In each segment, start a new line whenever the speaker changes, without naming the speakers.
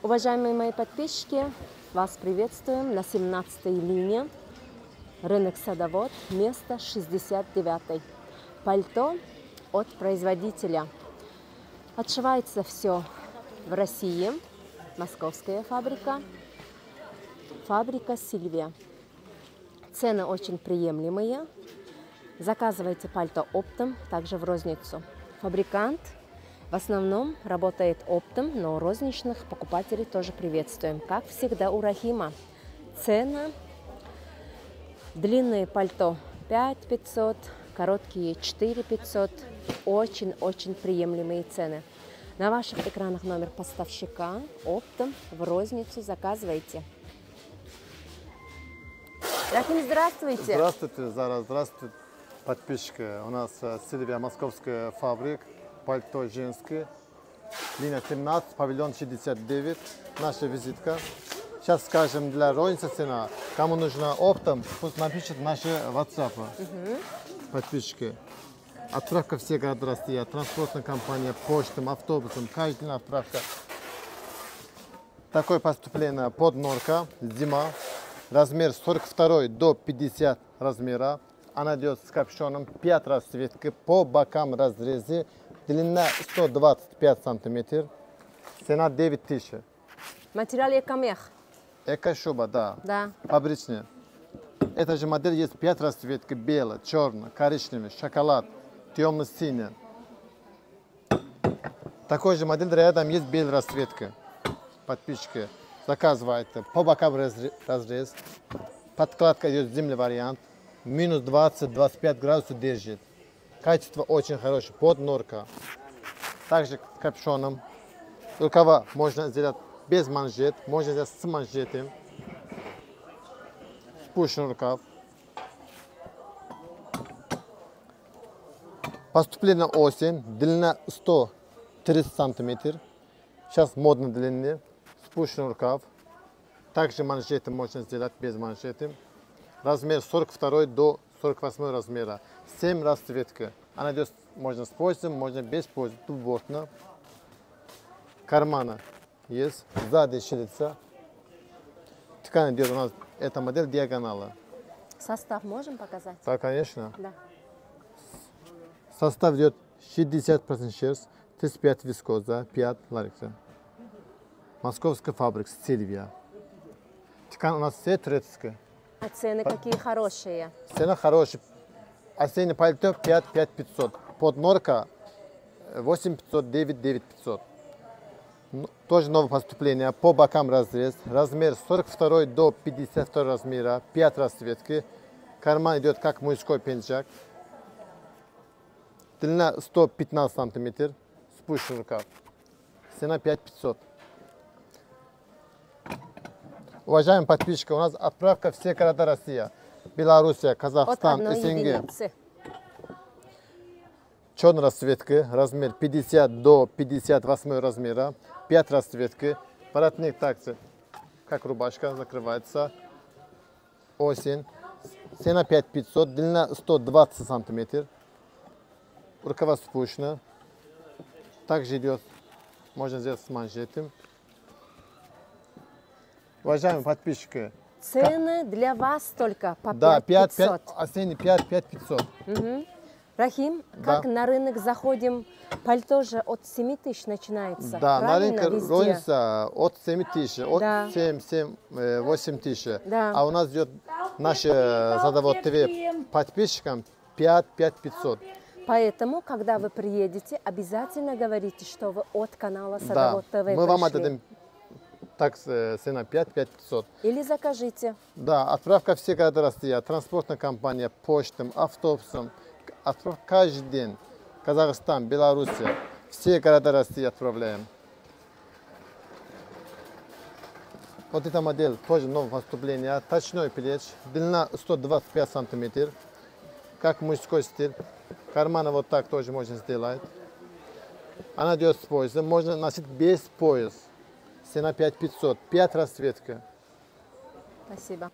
Уважаемые мои подписчики, вас приветствуем на 17-й линии. Рынок Садовод, место 69 Пальто от производителя. Отшивается все в России. Московская фабрика. Фабрика Сильвия. Цены очень приемлемые. Заказывайте пальто оптом, также в розницу. Фабрикант в основном работает оптом, но розничных покупателей тоже приветствуем. Как всегда у Рахима. Цена длинные пальто 5 500, короткие 4 500. Очень-очень приемлемые цены. На ваших экранах номер поставщика оптом в розницу заказывайте. Рахим, здравствуйте.
Здравствуйте, Зара, здравствуйте, подписчики. У нас э, Сильвия, московская фабрика, пальто женское, линия 17, павильон 69, наша визитка. Сейчас скажем для розницы цена. Кому нужно оптом, пусть напишет наши WhatsApp. Угу. Подписчики. Отправка все города России, транспортная компания, почтом, автобусом, день отправка. Такое поступление под норка, зима, размер 42 до 50 размера. Она идет с капюшоном 5 расцветки, по бокам разрезе, длина 125 сантиметров, цена 9 тысяч.
Материал экомех.
Эко-шуба, да.
Да.
Фабричная. Эта же модель есть 5 расцветки, белая, черная, коричневая, шоколад, темно-синяя. Такой же модель рядом есть белая расцветка. Подписчики заказывайте по бокам разрез. Подкладка идет земля вариант. Минус 20-25 градусов держит. Качество очень хорошее, под норка. Также капюшоном. Рукава можно сделать без манжет, можно сделать с манжетом. Спущен рукав. Поступление осень, длина 130 сантиметров. Сейчас модно длинные. Спущен рукав. Также манжеты можно сделать без манжеты. Размер 42 до 48 размера. 7 расцветка. Она идет можно с поясом, можно без пояса. Двубортно. Кармана есть. Сзади щелится. Ткань идет у нас, эта модель диагонала.
Состав можем показать?
Да, конечно.
Да.
Состав идет 60% шерсть, 35 вискоза, 5 ларикса. Московская фабрика Сильвия. Ткань у нас все турецкая.
А цены какие хорошие?
Цена хорошая. Осеннее пальто 5 5 500. Под норка 8 500, 9 9 500. Тоже новое поступление. По бокам разрез. Размер 42 до 52 размера. 5 расцветки. Карман идет как мужской пинжак. Длина 115 сантиметров. Спущен рукав. Цена 5 500. Уважаемые подписчики, у нас отправка все города Россия. Белоруссия, Казахстан,
От одной
СНГ.
единицы.
Черная расцветка, размер 50 до 58 размера, 5 расцветки. Воротник также, как рубашка, закрывается. Осень. Цена 5500, длина 120 сантиметров. Рукава спущена. Также идет, можно сделать с манжетом. Уважаемые подписчики,
Цены для вас только по
да, 5,
5500.
5, осенний 5, 5 500.
Мгм. Рахим,
Да.
как на рынок заходим, пальто же от 7 тысяч начинается.
Да, на
правильно,
рынке
везде?
розница от 7 тысяч, от
Да.
7, 7, э, 8 тысяч.
Да.
А у нас идет наши э, Задавод ТВ подписчикам 5, 5 500.
Поэтому, когда вы приедете, обязательно говорите, что вы от канала
Да,
Садовод ТВ
мы вам
пришли.
отдадим так э, цена 5, 5 500.
Или закажите.
Да, отправка все города России, транспортная компания, почтом, автобусом. Отправка каждый день. Казахстан, Белоруссия, все города России отправляем. Вот эта модель тоже новое поступление. Точной плеч, длина 125 сантиметров. Как мужской стиль. Карманы вот так тоже можно сделать. Она идет с поясом. Можно носить без пояс. Цена 5500. 5 расцветка.
Спасибо.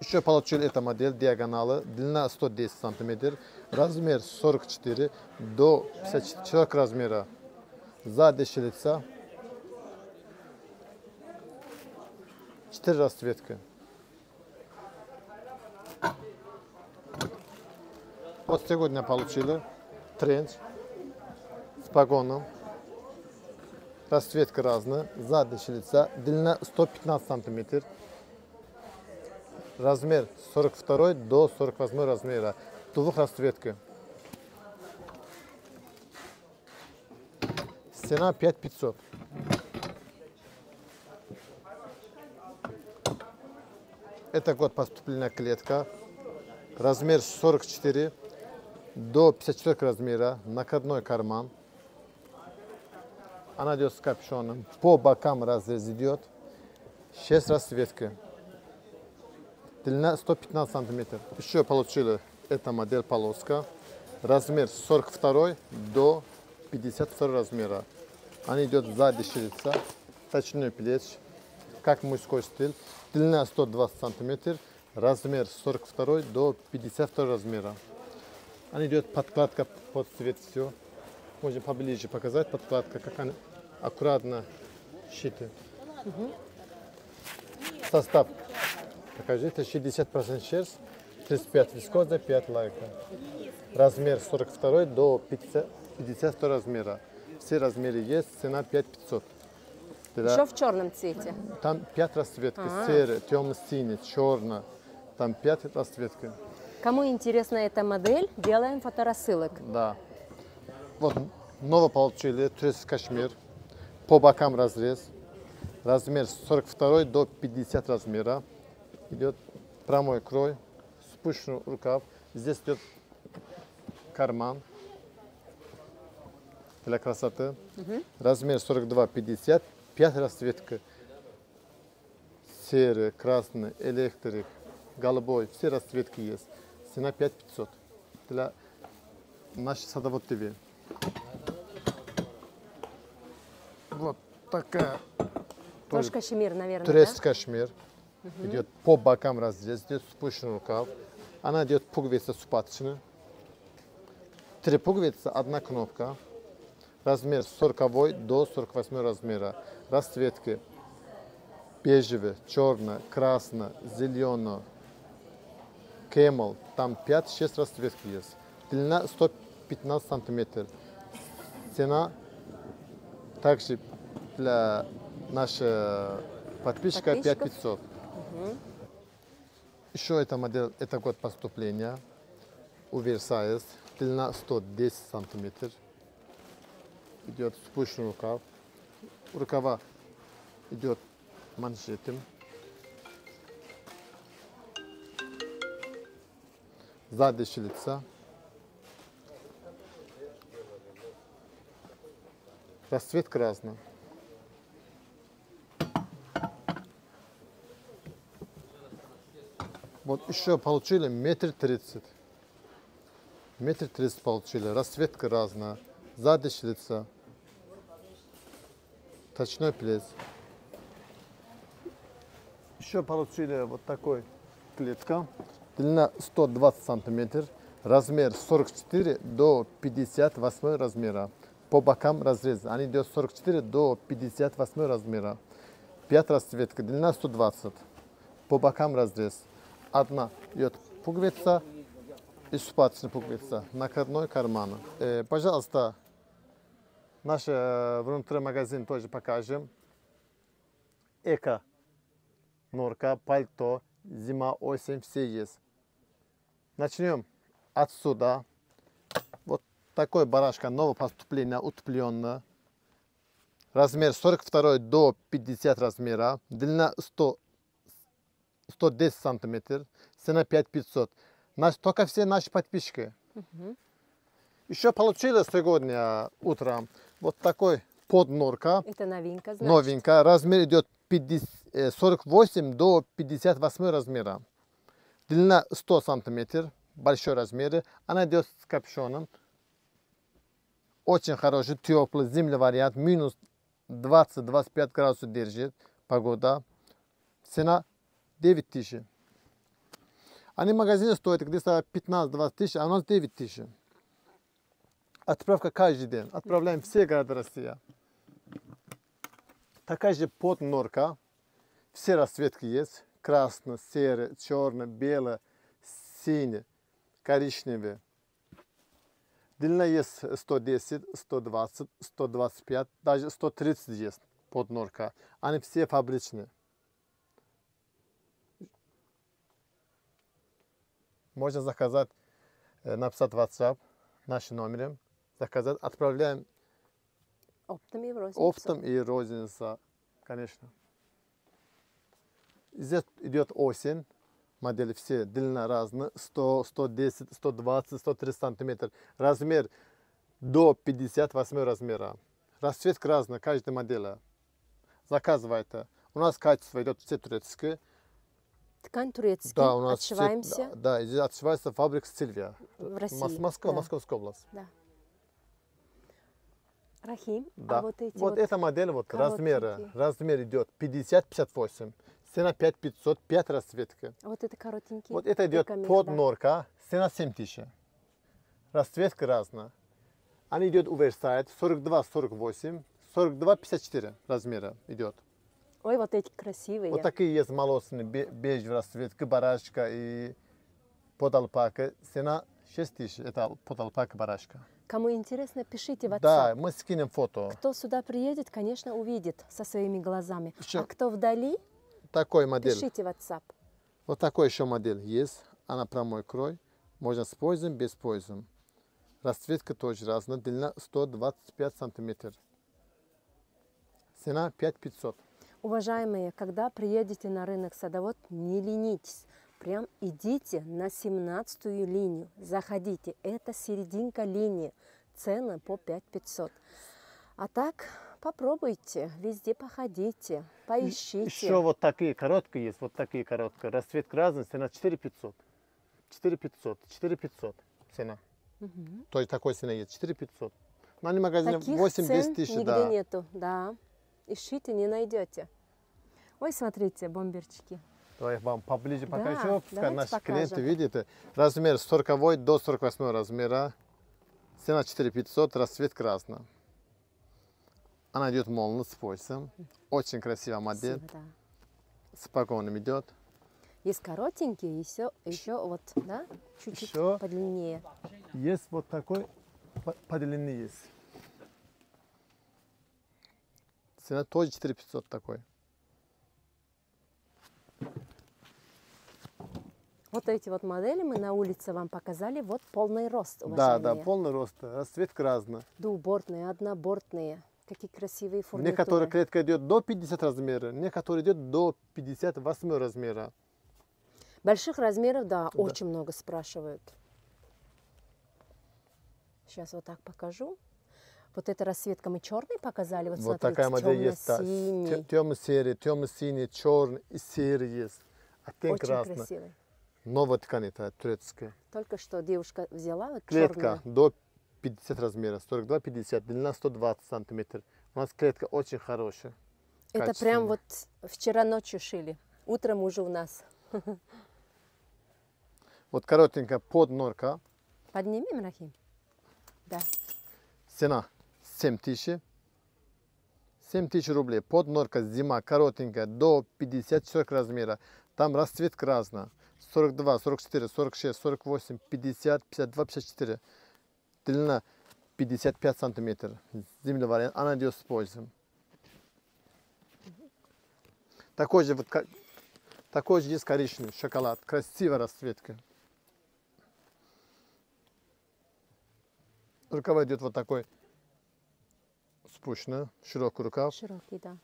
Еще получили эта модель диагонала, длина 110 сантиметров, размер 44 до 54 размера. Сзади щелится. Четыре расцветки. Вот сегодня получили тренч с погоном. Расцветка разная. Задняя лица. Длина 115 сантиметров. Размер 42 до 48 размера. Двух расцветки. Цена 5500. Это год поступления клетка. Размер 44 до 54 размера. Накладной карман. Она идет с капюшоном. По бокам разрез идет. 6 расцветки. Длина 115 сантиметров. Еще получили эта модель полоска. Размер 42 до 52 размера. Она идет сзади ширится. Точной плеч. Как мужской стиль. Длина 120 сантиметров. Размер 42 до 52 размера. Она идет подкладка под цвет все. Можно поближе показать подкладка, как она аккуратно шиты. Состав. Покажите, 60% шерсть, 35 вискоза, 5 лайка. Размер 42 до 50, 52 размера. Все размеры есть, цена 5500. Тогда
Еще в черном цвете.
Там 5 расцветки,
А.
серый, темно-синий, черный. Там 5 расцветки.
Кому интересна эта модель, делаем фоторассылок.
Да. Вот ново получили турецкий кашмир. По бокам разрез. Размер 42 до 50 размера. Идет прямой крой, спущенный рукав. Здесь идет карман для красоты. Размер 42-50. 5 расцветка. Серый, красный, электрик, голубой. Все расцветки есть. Цена 5500. Для нашей садовод ТВ. Вот такая
Тоже кашемир, наверное,
турецкий кашмир. Идет по бокам разрез, здесь спущенный рукав. Она идет пуговица супаточная. Три пуговицы, одна кнопка. Размер 40 до 48 размера. Расцветки бежевый, черный, красный, зеленый, кемел. Там 5-6 расцветки есть. Длина 115 сантиметров. Цена также для нашей подписчика
Подписчиков?
5500. Еще эта модель, это год поступления. Оверсайз. Длина 110 сантиметров. Идет спущенный рукав. Рукава идет манжетом. Сзади лица. Расцветка разная. Вот еще получили метр тридцать. Метр тридцать получили. Расцветка разная. Сзади лица. Точной плес. Еще получили вот такой клетка. Длина 120 сантиметров. Размер 44 до 58 размера. По бокам разрез. Они идет 44 до 58 размера. 5 расцветка. Длина 120. По бокам разрез. Одна идет пуговица и супаточная пуговица. Накладной карман. Э, пожалуйста, наш э, внутренний магазин тоже покажем. Эко норка, пальто, зима, осень, все есть. Начнем отсюда. Вот такой барашка, новое поступление, утепленное. Размер 42 до 50 размера. Длина 100, 110 сантиметров. Цена 5500. Наш, только все наши подписчики. Еще получили сегодня утром вот такой поднорка.
Это новинка, значит.
Новенькая. Размер идет 50, э, 48 до 58 размера. Длина 100 сантиметров. Большой размер. Она идет с капюшоном. Очень хороший, теплый, зимний вариант. Минус 20-25 градусов держит погода. Цена 9 тысяч. Они в магазине стоят где-то 15-20 тысяч, а у нас 9 тысяч. Отправка каждый день. Отправляем все города России. Такая же поднорка. Все расцветки есть. Красный, серый, черный, белый, синий, коричневый. Длина есть 110, 120, 125, даже 130 есть под норка. Они все фабричные. Можно заказать, э, написать в WhatsApp нашим номером. Заказать, отправляем
Оптом и в
оптом и розница, конечно. Здесь идет осень. Модели все длина разная. 100, 110, 120, 130 сантиметров. Размер до 58 размера. Расцветка разная, каждая модель. Заказывайте. У нас качество идет все турецкое.
Ткань турецкий.
Да, у нас все-
Отшиваемся
да, да, отшивается фабрика Сильвия.
в России.
Мос- Москва,
да.
Московская область.
Да. Рахим,
Да.
а вот эти
вот,
вот,
эта модель, вот размера,
коротенькие.
размер идет 50-58. Цена 5500, 5 расцветки.
а вот это коротенькие.
Вот это идет
Экомикс,
под
да.
норка, цена 7000. Расцветка разная. Она идет оверсайд 42-48, 42-54 размера идет.
Ой, вот эти красивые.
Вот такие есть молочные, бе- бежевый расцветка, барашка и под алпака. Цена 6000, это под алпака барашка.
Кому интересно, пишите в WhatsApp.
Да, мы скинем фото.
Кто сюда приедет, конечно, увидит со своими глазами.
Ещё-
А кто вдали,
Такой модель.
пишите в WhatsApp.
Вот такой еще модель есть. Она прямой крой. Можно с поясом, без пояса. Расцветка тоже разная. Длина 125 сантиметров. Цена 5500.
Уважаемые, когда приедете на рынок садовод, не ленитесь. Прям идите на 17 линию, заходите. Это серединка линии. Цены по 5500. А так, попробуйте, везде походите, поищите.
Еще вот такие короткие есть. Вот такие короткие. Расцветка разная. Цена 4500. 4500. 4500 цена.
Мгм.
То есть такой цена есть. 4500. На они магазине
Таких
8-10
цен
тысяч.
нигде
Да.
нету, да. Ищите, не найдете. Ой, смотрите, бомберчики.
Давай я вам поближе
Да,
покажу. Пускай наши
покажем.
клиенты видят. Размер с 40 до 48 размера. Цена 4500, расцветка разная. Она идет молно с поясом. Очень красивая модель.
Красиво, да.
С погоном идет.
Есть коротенькие, еще, еще вот, да, чуть-чуть подлиннее.
Есть вот такой по, по длине есть. Цена тоже 4500 такой.
Вот эти вот модели мы на улице вам показали. Вот полный рост,
Да,
уважаемые.
да, полный рост. Расцветка разная.
Двубортные, однобортные. Какие красивые фурнитуры.
Некоторые клетка идет до 50 размера, некоторые идет до 58 размера.
Больших размеров, да, очень много спрашивают. Сейчас вот так покажу. Вот эта расцветка мы черный показали. Вот,
Вот
смотрите,
такая модель есть. да. Темно-серый, темно-синий, черный и серый есть. Оттенок
Очень
разный.
красивый.
Новая ткань это турецкая.
Только что девушка взяла вот
Клетка
черную.
до 50 размера, 42-50, длина 120 сантиметров. У нас клетка очень хорошая.
Это прям вот вчера ночью шили. Утром уже у нас.
Вот коротенькая под норка.
Поднимем, Рахим? Да.
Цена 7 тысяч. 7 тысяч рублей. Под норка зима коротенькая до 54 размера. Там расцветка разная. 42, 44, 46, 48, 50, 52, 54. Длина 55 сантиметров. Земля вариант. Она идет с поясом. Такой же, вот, такой же есть коричневый шоколад. Красивая расцветка. Рукава идет вот такой спущенный, широкий рукав.
Широкий, да.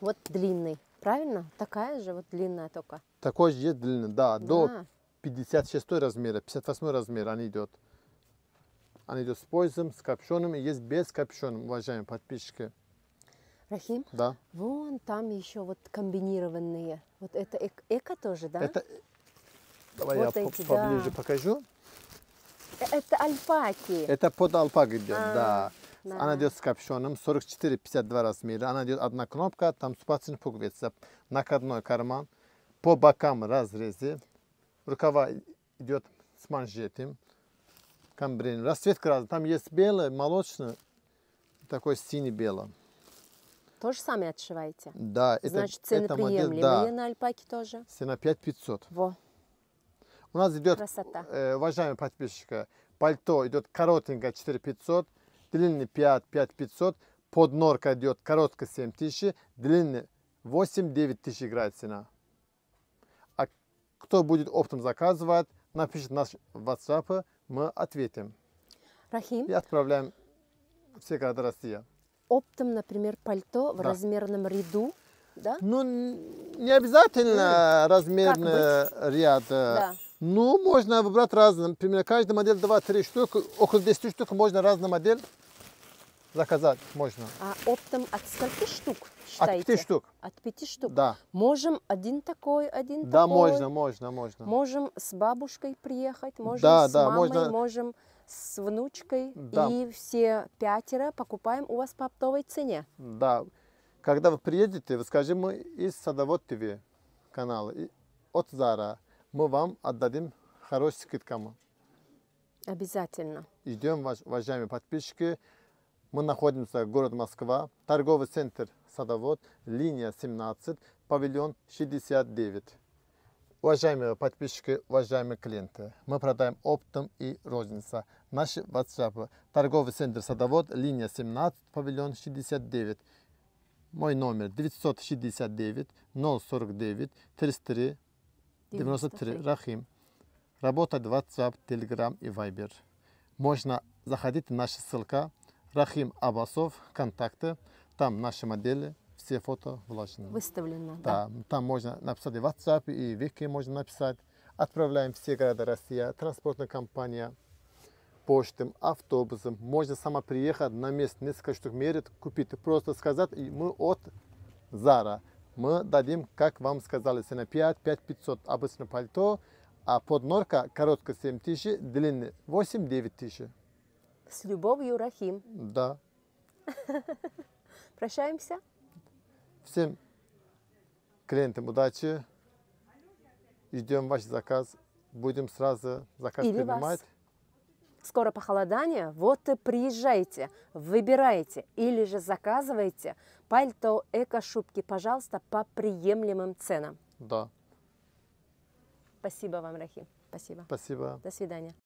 Вот длинный. Правильно? Такая же вот длинная только.
Такой же есть длина, да, до
Да.
56 размера, 58 размер она идет. Она идет с поясом, с капюшоном и есть без капюшона, уважаемые подписчики.
Рахим,
Да.
вон там еще вот комбинированные. Вот это эк- эко тоже, да?
Это, давай
Вот
я
эти,
поближе
да.
покажу.
Это альпаки.
Это под алпак идет,
А,
да.
да.
Она идет с капюшоном, 44-52 размера. Она идет одна кнопка, там спасательная пуговица, накладной карман. По бокам разрезы. Рукава идет с манжетом. Камбрин. Расцветка разная. Там есть белый, молочный, такой синий-белый.
Тоже сами отшиваете?
Да, это,
Значит, цены
это модель,
приемлемые
да,
на альпаке тоже.
цена 5500.
Во,
У нас идет,
красота.
э, уважаемые подписчики, пальто идет коротенькое 4500, длинный 5, 5500, под норка идет короткая 7000, длинный 8-9 тысяч играет цена. А кто будет оптом заказывать, напишет наш WhatsApp, мы ответим.
Рахим,
И отправляем все города России.
оптом, например, пальто в
Да.
размерном ряду, да?
Ну, не обязательно размерный ряд. э,
Да.
Ну, можно выбрать разные. Например, каждая модель 2-3 штук, около 10 штук можно разную модель заказать. Можно.
А оптом от скольки штук
От
считаете?
5 штук.
От пяти штук.
Да.
Можем один такой, один
Да,
такой.
можно, можно, можно.
Можем с бабушкой приехать, можем
Да,
с
да,
мамой,
можно-
можем с внучкой.
Да.
И все пятеро покупаем у вас по оптовой цене.
Да. Когда вы приедете, вы скажите, мы из Садовод ТВ канала, от Зара, мы вам отдадим хороший скидкам.
Обязательно.
Ждем вас, уважаемые подписчики. Мы находимся в городе Москва, торговый центр Садовод, линия 17, павильон 69. Уважаемые подписчики, уважаемые клиенты, мы продаем оптом и розница. Наши WhatsApp, торговый центр Садовод, линия 17, павильон 69. Мой номер 969 049 33 93. Рахим. Работает WhatsApp, Telegram и Viber. Можно заходить на наша ссылка Рахим Абасов, контакты. Там наши модели, все фото вложены.
Выставлено. Да.
Да, там можно написать и WhatsApp, и Вики можно написать. Отправляем все города России, транспортная компания, почтом, автобусом. Можно сама приехать на место, несколько штук мерить, купить. Просто сказать, и мы от Зара. Мы дадим, как вам сказали, цена 5, 5 500 обычно пальто, а под норка короткая 7 тысяч, длинный 8, 9 тысяч.
С любовью, Рахим.
Да.
Прощаемся.
Всем клиентам удачи. Ждем ваш заказ. Будем сразу заказ
Или вас. Скоро похолодание, вот и приезжайте, выбирайте или же заказывайте пальто, эко-шубки, пожалуйста, по приемлемым ценам.
Да.
Спасибо вам, Рахим. Спасибо.
Спасибо.
До свидания.